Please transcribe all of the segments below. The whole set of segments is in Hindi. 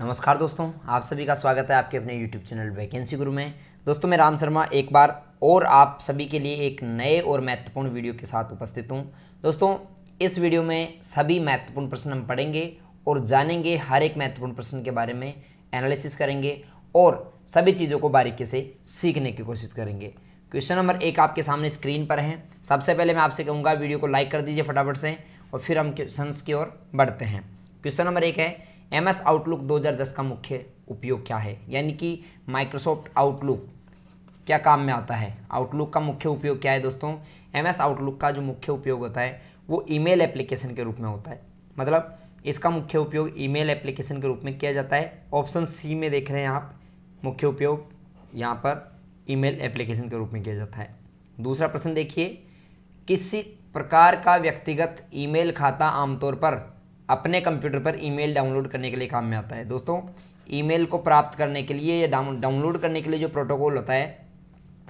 नमस्कार दोस्तों, आप सभी का स्वागत है आपके अपने YouTube चैनल वैकेंसी गुरु में। दोस्तों, मैं राम शर्मा, एक बार और आप सभी के लिए एक नए और महत्वपूर्ण वीडियो के साथ उपस्थित हूँ। दोस्तों, इस वीडियो में सभी महत्वपूर्ण प्रश्न हम पढ़ेंगे और जानेंगे, हर एक महत्वपूर्ण प्रश्न के बारे में एनालिसिस करेंगे और सभी चीज़ों को बारीकी से सीखने की कोशिश करेंगे। क्वेश्चन नंबर एक आपके सामने स्क्रीन पर है। सबसे पहले मैं आपसे कहूँगा, वीडियो को लाइक कर दीजिए फटाफट से और फिर हम क्वेश्चन की ओर बढ़ते हैं। क्वेश्चन नंबर एक है एम एस आउटलुक 2010 का मुख्य उपयोग क्या है? यानी कि माइक्रोसॉफ्ट आउटलुक क्या काम में आता है? आउटलुक का मुख्य उपयोग क्या है दोस्तों? एम एस आउटलुक का जो मुख्य उपयोग होता है, वो ईमेल एप्लीकेशन के रूप में होता है। मतलब इसका मुख्य उपयोग ईमेल एप्लीकेशन के रूप में किया जाता है। ऑप्शन सी में देख रहे हैं आप, मुख्य उपयोग यहाँ पर ईमेल एप्लीकेशन के रूप में किया जाता है। दूसरा प्रश्न देखिए, किसी प्रकार का व्यक्तिगत ईमेल खाता आमतौर पर अपने कंप्यूटर पर ईमेल डाउनलोड करने के लिए काम में आता है। दोस्तों, ईमेल को प्राप्त करने के लिए या डाउनलोड करने के लिए जो प्रोटोकॉल होता है,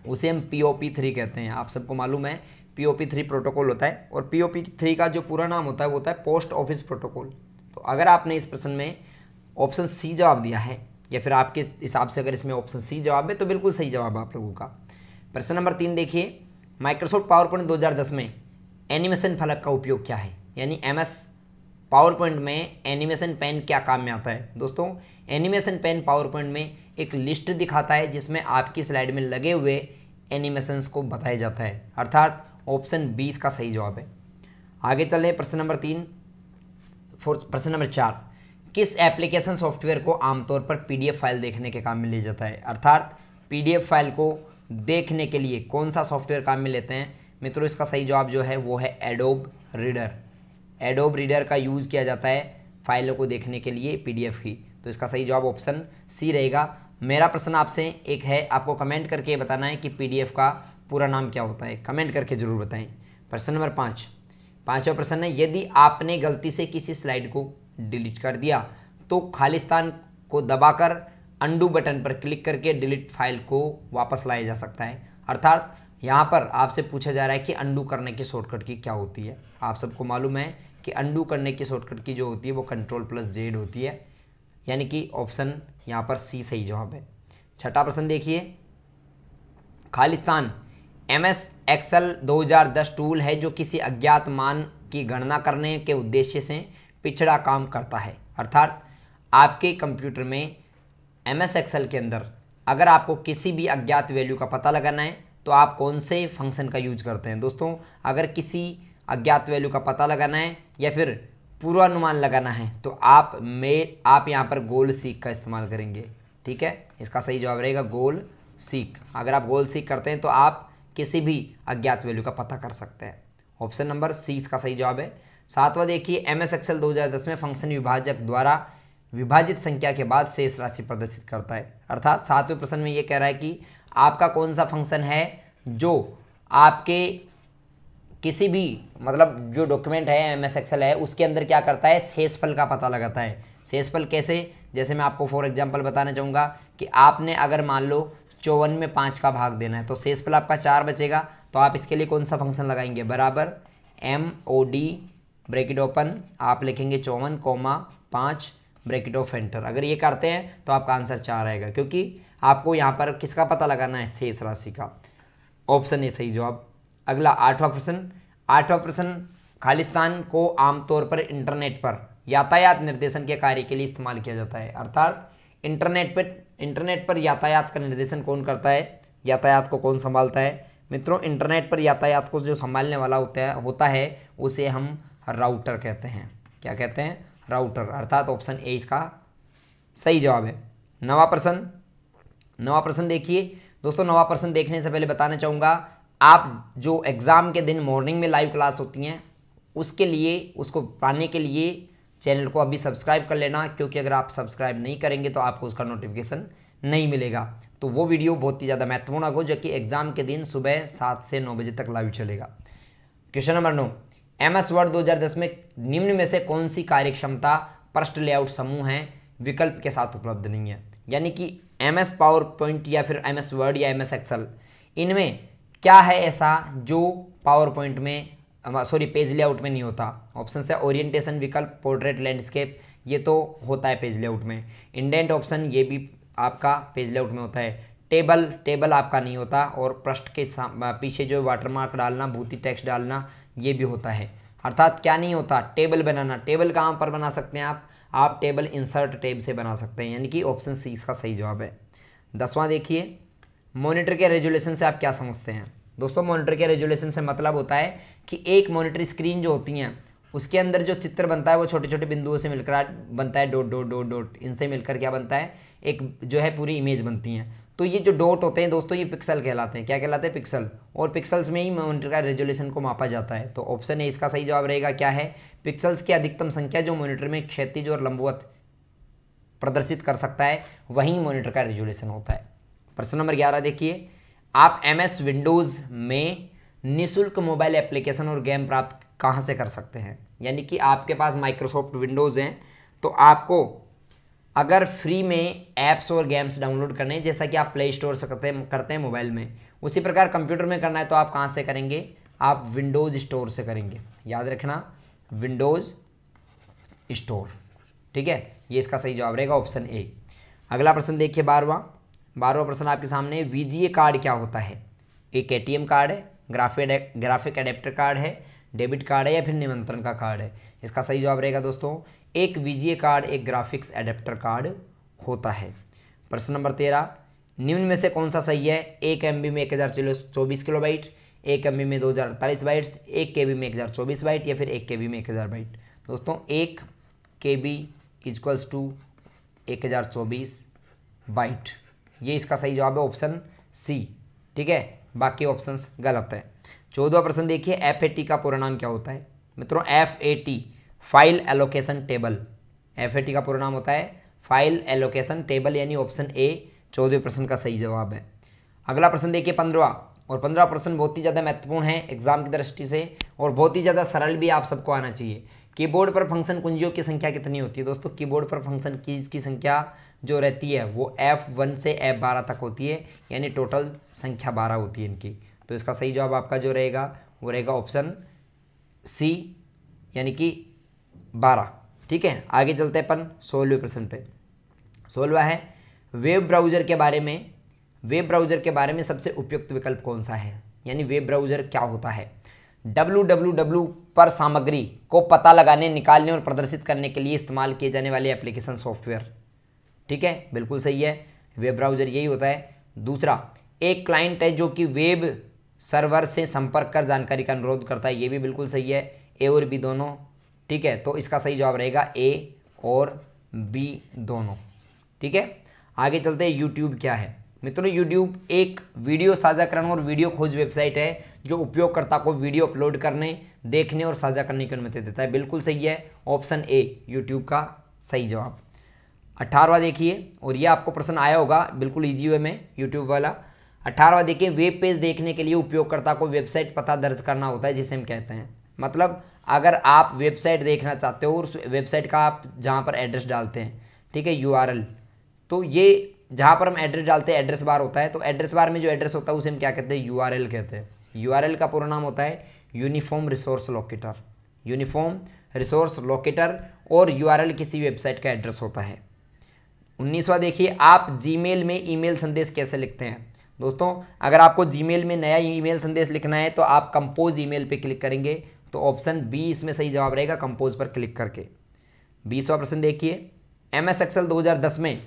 उसे हम पी ओ पी थ्री कहते हैं। आप सबको मालूम है P O P three protocol होता है और पी ओ पी थ्री का जो पूरा नाम होता है, वो होता है पोस्ट ऑफ़िस प्रोटोकॉल। तो अगर आपने इस प्रश्न में ऑप्शन सी जवाब दिया है, या फिर आपके हिसाब से अगर इसमें ऑप्शन सी जवाब है तो बिल्कुल सही जवाब आप लोगों का। प्रश्न नंबर तीन देखिए। माइक्रोसॉफ्ट पावर पॉइंट दो हज़ार दस में एनिमेशन फलक का उपयोग क्या है? यानी एम एस पावर पॉइंट में एनिमेशन पेन क्या काम में आता है? दोस्तों, एनिमेशन पेन पावर पॉइंट में एक लिस्ट दिखाता है जिसमें आपकी स्लाइड में लगे हुए एनिमेशंस को बताया जाता है। अर्थात ऑप्शन बी इसका सही जवाब है। आगे चले प्रश्न नंबर तीन प्रश्न नंबर चार। किस एप्लीकेशन सॉफ्टवेयर को आमतौर पर पीडीएफ फ़ाइल देखने के काम में लिया जाता है? अर्थात पीडीएफ फ़ाइल को देखने के लिए कौन सा सॉफ्टवेयर काम में लेते हैं? मित्रों, इसका सही जवाब जो है वो है एडोब रीडर एडोब रीडर का यूज़ किया जाता है फाइलों को देखने के लिए पीडीएफ की। तो इसका सही जवाब ऑप्शन सी रहेगा। मेरा प्रश्न आपसे एक है, आपको कमेंट करके बताना है कि पीडीएफ का पूरा नाम क्या होता है। कमेंट करके ज़रूर बताएँ। प्रश्न नंबर पाँच। पाँचवा प्रश्न है, यदि आपने गलती से किसी स्लाइड को डिलीट कर दिया तो खालिस्तान को दबाकर अंडू बटन पर क्लिक करके डिलीट फ़ाइल को वापस लाया जा सकता है। अर्थात यहाँ पर आपसे पूछा जा रहा है कि अंडू करने की शॉर्टकट की क्या होती है। आप सबको मालूम है कि अंडू करने की शॉर्टकट की जो होती है, वो कंट्रोल प्लस जेड होती है। यानी कि ऑप्शन यहाँ पर सी सही जवाब है छठा प्रश्न देखिए। Khalistan M S Excel 2010 tool है जो किसी अज्ञात मान की गणना करने के उद्देश्य से पिछड़ा काम करता है। अर्थात आपके कंप्यूटर में एम एस एक्सल के अंदर अगर आपको किसी भी अज्ञात वैल्यू का पता लगाना है तो आप कौन से फ़ंक्शन का यूज़ करते हैं? दोस्तों, अगर किसी अज्ञात वैल्यू का पता लगाना है या फिर पूर्वानुमान लगाना है तो आप मे, आप यहाँ पर गोल सीख का इस्तेमाल करेंगे, ठीक है? इसका सही जवाब रहेगा गोल सीख अगर आप गोल सीख करते हैं तो आप किसी भी अज्ञात वैल्यू का पता कर सकते हैं। ऑप्शन नंबर सी, इसका सही जवाब है। सातवां देखिए एम एस एक्सएल दो हज़ार दस में फ़ंक्शन विभाजक द्वारा विभाजित संख्या के बाद शेष राशि प्रदर्शित करता है। अर्थात सातवें प्रश्न में ये कह रहा है कि आपका कौन सा फ़ंक्शन है जो आपके किसी भी मतलब जो डॉक्यूमेंट है एम एस एक्सएल है, उसके अंदर क्या करता है? शेषफल का पता लगाता है। शेषफल कैसे? जैसे मैं आपको फॉर एग्जांपल बताना चाहूँगा कि आपने अगर मान लो चौवन में पाँच का भाग देना है तो शेषफल आपका चार बचेगा। तो आप इसके लिए कौन सा फ़ंक्शन लगाएँगे? बराबर? M O D bracket open आप लिखेंगे चौवन कोमा पाँच ब्रेकिट ऑफ़ एंटर अगर ये करते हैं तो आपका आंसर चार आएगा, क्योंकि आपको यहाँ पर किसका पता लगाना है? शेष राशि का। ऑप्शन ए सही जवाब। अगला आठवां प्रश्न। आठवां प्रश्न, खालिस्तान को आमतौर पर इंटरनेट पर यातायात निर्देशन के कार्य के लिए इस्तेमाल किया जाता है। अर्थात, इंटरनेट पर इंटरनेट पर यातायात का निर्देशन कौन करता है? यातायात को कौन संभालता है? मित्रों, इंटरनेट पर यातायात को जो संभालने वाला होता है होता है, उसे हम राउटर कहते हैं। क्या कहते हैं? राउटर। अर्थात ऑप्शन ए इसका सही जवाब है। नवा प्रश्न। नवा प्रश्न देखिए। दोस्तों, नवा प्रश्न देखने से पहले बताना चाहूँगा आप जो एग्ज़ाम के दिन मॉर्निंग में लाइव क्लास होती हैं, उसके लिए, उसको पाने के लिए चैनल को अभी सब्सक्राइब कर लेना, क्योंकि अगर आप सब्सक्राइब नहीं करेंगे तो आपको उसका नोटिफिकेशन नहीं मिलेगा। तो वो वीडियो बहुत ही ज़्यादा महत्वपूर्ण हो, जो कि एग्ज़ाम के दिन सुबह सात से नौ बजे तक लाइव चलेगा। क्वेश्चन नंबर नौ। एम एस वर्ड दो हज़ार दस में निम्न में से कौन सी कार्य क्षमता पृष्ठ लेआउट समूह हैं, विकल्प के साथ उपलब्ध नहीं है? यानी कि एम एस पावर पॉइंट या फिर एम एस वर्ड या एम एस एक्सल इनमें क्या है ऐसा जो पावर पॉइंट में सॉरी पेज लेआउट में नहीं होता? ऑप्शन है ओरिएंटेशन विकल्प पोर्ट्रेट लैंडस्केप ये तो होता है पेज लेआउट में। इंडेंट ऑप्शन ये भी आपका पेज लेआउट में होता है। टेबल टेबल आपका नहीं होता और पृष्ठ के पीछे जो वाटरमार्क डालना, भूति टेक्स्ट डालना, ये भी होता है। अर्थात क्या नहीं होता? टेबल बनाना। टेबल कहाँ पर बना सकते हैं आप? आप टेबल इंसर्ट टेब से बना सकते हैं। यानी कि ऑप्शन सी इसका सही जवाब है। दसवां देखिए। मॉनिटर के रेजुलेशन से आप क्या समझते हैं? दोस्तों, मॉनिटर के रेजुलेशन से मतलब होता है कि एक मॉनिटर स्क्रीन जो होती हैं, उसके अंदर जो चित्र बनता है, वो छोटे छोटे बिंदुओं से मिलकर बनता है, डोट डोट डोट डोट, इनसे मिलकर क्या बनता है? एक जो है पूरी इमेज बनती हैं। तो ये जो डॉट होते हैं दोस्तों, ये पिक्सल कहलाते हैं। क्या कहलाते हैं? पिक्सल। और पिक्सल्स में ही मॉनिटर का रेजोल्यूशन को मापा जाता है। तो ऑप्शन ए, इसका सही जवाब रहेगा क्या है? पिक्सल्स की अधिकतम संख्या जो मॉनिटर में क्षैतिज और लंबवत प्रदर्शित कर सकता है, वही मॉनिटर का रेजोल्यूशन होता है। प्रश्न नंबर ग्यारह देखिए। आप एम एस विंडोज़ में निःशुल्क मोबाइल एप्लीकेशन और गेम प्राप्त कहाँ से कर सकते हैं? यानी कि आपके पास माइक्रोसॉफ्ट विंडोज़ हैं तो आपको अगर फ्री में ऐप्स और गेम्स डाउनलोड करने हैं, जैसा कि आप प्ले स्टोर से करते करते हैं मोबाइल में, उसी प्रकार कंप्यूटर में करना है तो आप कहाँ से करेंगे? आप विंडोज़ स्टोर से करेंगे। याद रखना, विंडोज़ स्टोर। ठीक है? ये इसका सही जवाब रहेगा ऑप्शन ए। अगला प्रश्न देखिए बारहवा बारहवा प्रश्न आपके सामने वीजीए कार्ड क्या होता है? एक एटीएम कार्ड है ग्राफिक ग्राफिक एडेप्टर कार्ड है डेबिट कार्ड है या फिर निमंत्रण का कार्ड है? इसका सही जवाब रहेगा दोस्तों, एक वीजीए कार्ड एक ग्राफिक्स एडेप्टर कार्ड होता है। प्रश्न नंबर तेरह, निम्न में से कौन सा सही है? एक एम में एक हज़ार चौबीस किलो बाइट एक एम में दो हज़ार अड़तालीस बाइट्स एक के में एक हज़ार चौबीस बाइट या फिर एक के में एक हज़ार बाइट दोस्तों, एक के बी इजक्वल्स टू एक हज़ार चौबीस बाइट ये इसका सही जवाब है ऑप्शन सी ठीक है? बाकी ऑप्शन गलत है। चौदवा प्रश्न देखिए एफ़ ए टी का पूरा नाम क्या होता है? मित्रों F A T file allocation table F A T का पूरा नाम होता है फ़ाइल एलोकेशन टेबल यानी ऑप्शन ए चौदह प्रश्न का सही जवाब है। अगला प्रश्न देखिए, पंद्रवा। और पंद्रह प्रश्न बहुत ही ज़्यादा महत्वपूर्ण है एग्ज़ाम की दृष्टि से, और बहुत ही ज़्यादा सरल भी आप सबको आना चाहिए। कीबोर्ड पर फ़ंक्शन कुंजियों की संख्या कितनी होती है? दोस्तों कीबोर्ड पर फ़ंक्शन कीज की संख्या जो रहती है, वो एफ़ वन से एफ़ बारह तक होती है, यानी टोटल संख्या बारह होती है इनकी। तो इसका सही जवाब आपका जो रहेगा, वो रहेगा ऑप्शन सी यानी कि बारह। ठीक है? आगे चलते अपन सोलहवें प्रश्न पे। सोलवा है, वेब ब्राउज़र के बारे में, वेब ब्राउज़र के बारे में सबसे उपयुक्त विकल्प कौन सा है? यानी वेब ब्राउज़र क्या होता है? डब्लू पर सामग्री को पता लगाने, निकालने और प्रदर्शित करने के लिए इस्तेमाल किए जाने वाले एप्लीकेशन सॉफ्टवेयर। ठीक है? बिल्कुल सही है। वेब ब्राउज़र यही होता है। दूसरा, एक क्लाइंट है जो कि वेब सर्वर से संपर्क कर जानकारी का अनुरोध करता है, ये भी बिल्कुल सही है। ए और बी दोनों, ठीक है? तो इसका सही जवाब रहेगा ए और बी दोनों, ठीक है? आगे चलते हैं यूट्यूब क्या है? मित्रों यूट्यूब एक वीडियो साझाकरण और वीडियो खोज वेबसाइट है, जो उपयोगकर्ता को वीडियो अपलोड करने, देखने और साझा करने की अनुमति देता है। बिल्कुल सही है। ऑप्शन ए यूट्यूब का सही जवाब। अठारहवा देखिए, और ये आपको प्रश्न आया होगा, बिल्कुल ईजी वे में यूट्यूब वाला। अठारहवा देखिए वेब पेज देखने के लिए उपयोगकर्ता को वेबसाइट पता दर्ज करना होता है, जिसे हम कहते हैं। मतलब अगर आप वेबसाइट देखना चाहते हो, और उस वेबसाइट का आप जहाँ पर एड्रेस डालते हैं, ठीक है यूआरएल तो ये जहाँ पर हम एड्रेस डालते हैं एड्रेस बार होता है तो एड्रेस बार में जो एड्रेस होता है, उसे हम क्या कहते हैं यूआरएल कहते हैं। यूआरएल का पूरा नाम होता है uniform resource locator uniform resource locator और यूआरएल किसी वेबसाइट का एड्रेस होता है। उन्नीसवा देखिए, आप जीमेल में ईमेल संदेश कैसे लिखते हैं? दोस्तों, अगर आपको जीमेल में नया ईमेल संदेश लिखना है तो आप कंपोज ईमेल पे क्लिक करेंगे तो ऑप्शन बी इसमें सही जवाब रहेगा कंपोज पर क्लिक करके। बीसवा प्रश्न देखिए एम एस एक्सएल दो हज़ार दस में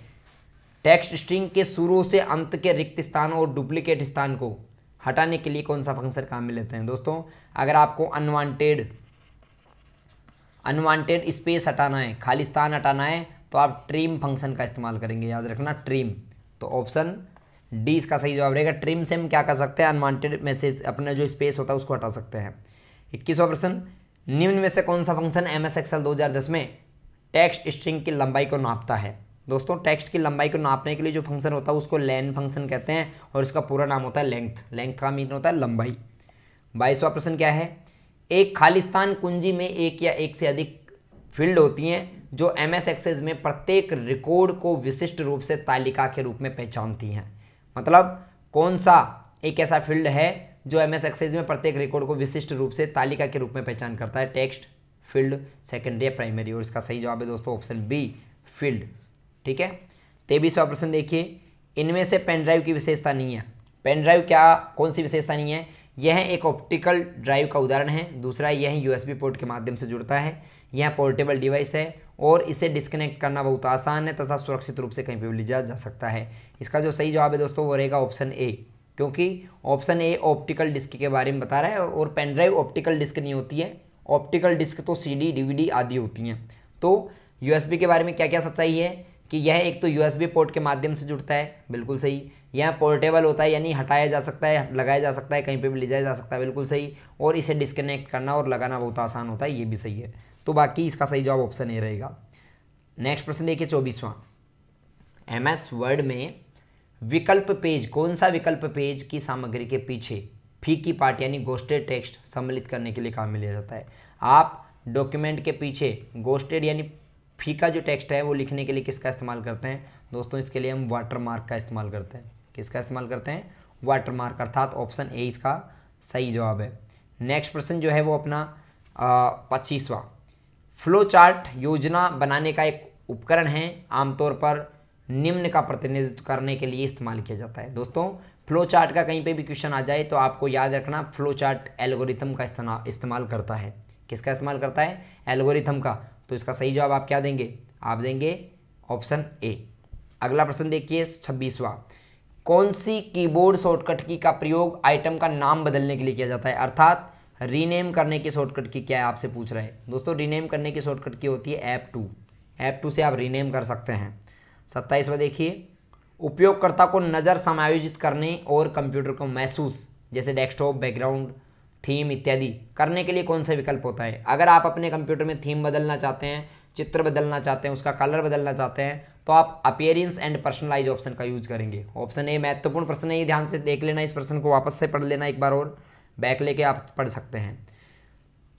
टेक्स्ट स्ट्रिंग के शुरू से अंत के रिक्त स्थान और डुप्लीकेट स्थान को हटाने के लिए कौन सा फ़ंक्शन काम में लेते हैं? दोस्तों, अगर आपको अनवांटेड अनवांटेड स्पेस हटाना है, खाली स्थान हटाना है तो आप ट्रिम फ़ंक्शन का इस्तेमाल करेंगे, याद रखना ट्रिम तो ऑप्शन डी इसका सही जवाब रहेगा ट्रिम से हम क्या कर सकते हैं? अनवांटेड मैसेज अपना जो स्पेस होता है उसको हटा सकते हैं। इक्कीसवा प्रश्न, निम्न में से कौन सा फ़ंक्शन एम एस एक्सएल दो हज़ार दस में टेक्स्ट स्ट्रिंग की लंबाई को नापता है? दोस्तों टेक्स्ट की लंबाई को नापने के लिए जो फ़ंक्शन होता है उसको लेन फ़ंक्शन कहते हैं और इसका पूरा नाम होता है लेंथ लेंथ का मीन होता है लंबाई। बाईसवा प्रश्न क्या है? एक खालिस्तान कुंजी में एक या एक से अधिक फ़ील्ड होती हैं जो एम एस एक्सेस में प्रत्येक रिकॉर्ड को विशिष्ट रूप से तालिका के रूप में पहचानती हैं। मतलब कौन सा एक ऐसा फ़ील्ड है जो एम एस एक्सेज में प्रत्येक रिकॉर्ड को विशिष्ट रूप से तालिका के रूप में पहचान करता है? टेक्स्ट फ़ील्ड सेकेंडरी या प्राइमरी और इसका सही जवाब है दोस्तों ऑप्शन बी फ़ील्ड ठीक है? तेईसवा प्रश्न देखिए। इनमें से पेन ड्राइव की विशेषता नहीं है। पेन ड्राइव क्या, कौन सी विशेषता नहीं है? यह एक ऑप्टिकल ड्राइव का उदाहरण है। दूसरा, यह यूएसबी पोर्ट के माध्यम से जुड़ता है। यह पोर्टेबल डिवाइस है। और इसे डिस्कनेक्ट करना बहुत आसान है तथा सुरक्षित रूप से कहीं पर भी ले जा सकता है। इसका जो सही जवाब है दोस्तों, वो रहेगा ऑप्शन ए क्योंकि ऑप्शन ए ऑप्टिकल डिस्क के बारे में बता रहा है और पेन ड्राइव ऑप्टिकल डिस्क नहीं होती है। ऑप्टिकल डिस्क तो सी डी आदि होती हैं। तो यूएसबी के बारे में क्या क्या सच्चाई है कि यह एक तो यूएसबी पोर्ट के माध्यम से जुड़ता है, बिल्कुल सही। यह पोर्टेबल होता है, यानी हटाया जा सकता है, लगाया जा सकता है, कहीं पे भी ले जाया जा सकता है, बिल्कुल सही। और इसे डिस्कनेक्ट करना और लगाना बहुत आसान होता है, ये भी सही है। तो बाकी इसका सही जवाब ऑप्शन ए रहेगा। नेक्स्ट प्रश्न देखिए चौबीसवां। एम एस वर्ड में विकल्प पेज, कौन सा विकल्प पेज की सामग्री के पीछे फ़ी की पार्ट यानी गोस्टेड टेक्स्ट सम्मिलित करने के लिए काम में लिया जाता है? आप डॉक्यूमेंट के पीछे गोस्टेड यानी फ़ी का जो टेक्स्ट है, वो लिखने के लिए किसका इस्तेमाल करते हैं? दोस्तों, इसके लिए हम वाटर मार्क का इस्तेमाल करते हैं। किसका इस्तेमाल करते हैं? वाटर मार्क अर्थात ऑप्शन ए इसका सही जवाब है। नेक्स्ट प्रश्न जो है वो अपना पच्चीसवा। फ्लो चार्ट योजना बनाने का एक उपकरण है, आमतौर पर निम्न का प्रतिनिधित्व करने के लिए इस्तेमाल किया जाता है। दोस्तों फ्लो चार्ट का कहीं पे भी क्वेश्चन आ जाए तो आपको याद रखना फ्लो चार्ट एल्गोरिथम का इस्तेमाल करता है। किसका इस्तेमाल करता है? एल्गोरिथम का। तो इसका सही जवाब आप क्या देंगे? आप देंगे ऑप्शन ए अगला प्रश्न देखिए, छब्बीसवा। कौन सी कीबोर्ड शॉर्टकट की का प्रयोग आइटम का नाम बदलने के लिए किया जाता है? अर्थात रीनेम करने की शॉर्टकट की क्या है आपसे पूछ रहे हैं? दोस्तों रीनेम करने की शॉर्टकट की होती है ऐप टू ऐप टू से आप रीनेम कर सकते हैं। सत्ताईसवा देखिए। उपयोगकर्ता को नज़र समायोजित करने और कंप्यूटर को महसूस, जैसे डेस्कटॉप बैकग्राउंड थीम इत्यादि, करने के लिए कौन सा विकल्प होता है? अगर आप अपने कंप्यूटर में थीम बदलना चाहते हैं, चित्र बदलना चाहते हैं, उसका कलर बदलना चाहते हैं तो आप अपियरेंस एंड पर्सनलाइज ऑप्शन का यूज़ करेंगे। ऑप्शन ए महत्वपूर्ण प्रश्न है, ये ध्यान से देख लेना, इस प्रश्न को वापस से पढ़ लेना एक बार और। बैक लेके आप पढ़ सकते हैं।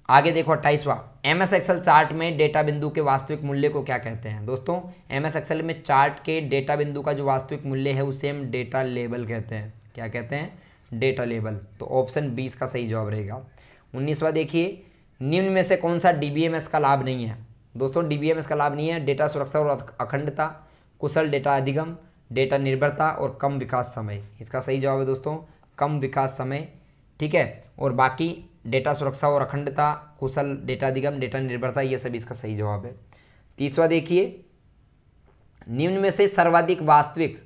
आगे देखो अट्ठाईसवा, एम एस एक्सएल चार्ट में डेटा बिंदु के वास्तविक मूल्य को क्या कहते हैं? दोस्तों, एम एस एक्सएल में चार्ट के डेटा बिंदु का जो वास्तविक मूल्य है, उसे हम डेटा लेबल कहते हैं। क्या कहते हैं? Data label. तो ऑप्शन बीस का सही जवाब रहेगा। उन्नीसवा देखिए, निम्न में से कौन सा डीबीएमएस का लाभ नहीं है? दोस्तों डीबीएमएस का लाभ नहीं है। डेटा सुरक्षा और अखंडता, कुशल डेटा अधिगम, डेटा निर्भरता और कम विकास समय। इसका सही जवाब है दोस्तों, कम विकास समय। ठीक है? और बाकी डेटा सुरक्षा और अखंडता, कुशल, डेटा अधिगम, डेटा निर्भरता, ये सभी इसका सही जवाब है। तीसरा देखिए, निम्न में से सर्वाधिक वास्तविक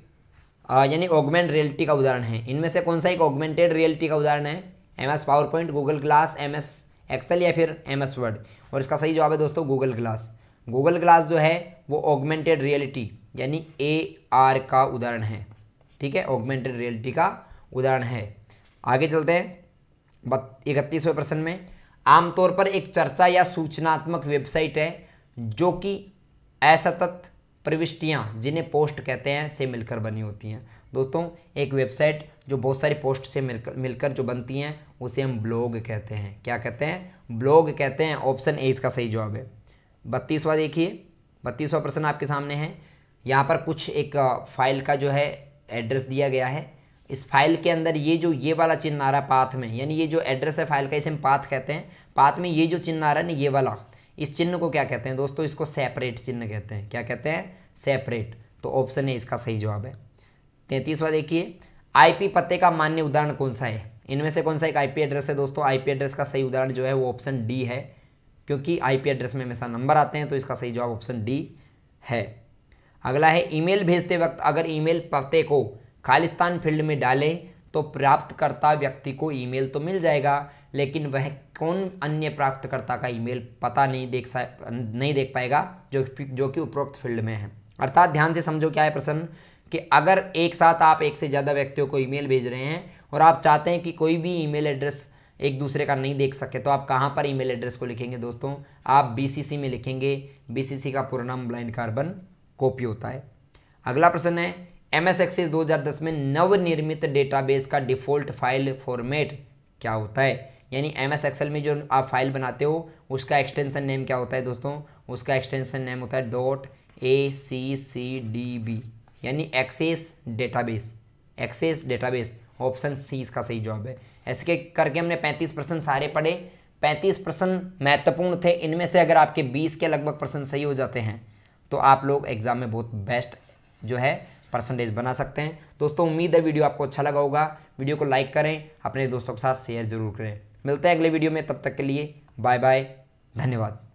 यानी ऑगमेंट रियलिटी का उदाहरण है। इनमें से कौन सा एक ऑगमेंटेड रियलिटी का उदाहरण है? M S PowerPoint Google Glass M S Excel या फिर एम एस वर्ड? और इसका सही जवाब है दोस्तों, गूगल ग्लास। गूगल ग्लास जो है, वो ऑगमेंटेड रियलिटी यानी ए आर का उदाहरण है। ठीक है? ऑगमेंटेड रियलिटी का उदाहरण है। आगे चलते हैं। इकतीसवें प्रश्न में, आमतौर पर एक चर्चा या सूचनात्मक वेबसाइट है जो कि असतत प्रविष्टियाँ, जिन्हें पोस्ट कहते हैं, से मिलकर बनी होती हैं। दोस्तों, एक वेबसाइट जो बहुत सारी पोस्ट से मिलकर मिलकर जो बनती हैं, उसे हम ब्लॉग कहते हैं। क्या कहते हैं? ब्लॉग कहते हैं, ऑप्शन ए इसका सही जवाब है। बत्तीसवा देखिए, बत्तीसवा प्रश्न आपके सामने है। यहाँ पर कुछ एक फ़ाइल का जो है, एड्रेस दिया गया है। इस फ़ाइल के अंदर ये जो ये वाला चिन्ह आ रहा है पाथ में, यानी ये जो एड्रेस है फ़ाइल का, इसे हम पाथ कहते हैं। पाथ में ये जो चिन्ह आ रहा है ना ये वाला। इस चिन्ह को क्या कहते हैं दोस्तों? इसको सेपरेट चिन्ह कहते हैं। क्या कहते हैं? सेपरेट तो ऑप्शन ए इसका सही जवाब है। तैंतीसवा देखिए। आईपी पते का मान्य उदाहरण कौन सा है? इनमें से कौन सा एक आईपी एड्रेस है दोस्तों? आईपी एड्रेस का सही उदाहरण जो है वो ऑप्शन डी है, क्योंकि आईपी एड्रेस में हमेशा नंबर आते हैं तो इसका सही जवाब ऑप्शन डी है। अगला है ईमेल भेजते वक्त अगर ईमेल पते को खालिस्तान फ़ील्ड में डालें तो प्राप्तकर्ता व्यक्ति को ईमेल तो मिल जाएगा, लेकिन वह कौन अन्य प्राप्तकर्ता का ईमेल पता नहीं देख नहीं देख पाएगा, जो जो कि उपरोक्त फ़ील्ड में है। अर्थात ध्यान से समझो क्या है प्रश्न, कि अगर एक साथ आप एक से ज़्यादा व्यक्तियों को ईमेल भेज रहे हैं और आप चाहते हैं कि कोई भी ईमेल एड्रेस एक दूसरे का नहीं देख सके तो आप कहाँ पर ईमेल एड्रेस को लिखेंगे दोस्तों? आप बीसीसी में लिखेंगे बीसीसी का पूरा नाम ब्लाइंड कार्बन कॉपी होता है। अगला प्रश्न है एम एस एक्सेस दो में नवनिर्मित डेटाबेस का डिफ़ॉल्ट फ़ाइल फॉर्मेट क्या होता है? यानी एम एस एक्सेल में जो आप फ़ाइल बनाते हो, उसका एक्सटेंशन नेम क्या होता है दोस्तों? उसका एक्सटेंशन नेम होता है dot A C C D B यानी access database access database option C इसका सही जवाब है। ऐसे के करके हमने 35 परसेंट सारे पढ़े। पैंतीस परसेंट महत्वपूर्ण थे। इनमें से अगर आपके बीस के लगभग परसेंट सही हो जाते हैं तो आप लोग एग्ज़ाम में बहुत बेस्ट जो है परसेंटेज बना सकते हैं। दोस्तों, उम्मीद है वीडियो आपको अच्छा लगा होगा। वीडियो को लाइक करें, अपने दोस्तों के साथ शेयर ज़रूर करें। मिलते हैं अगले वीडियो में, तब तक के लिए बाय बाय धन्यवाद।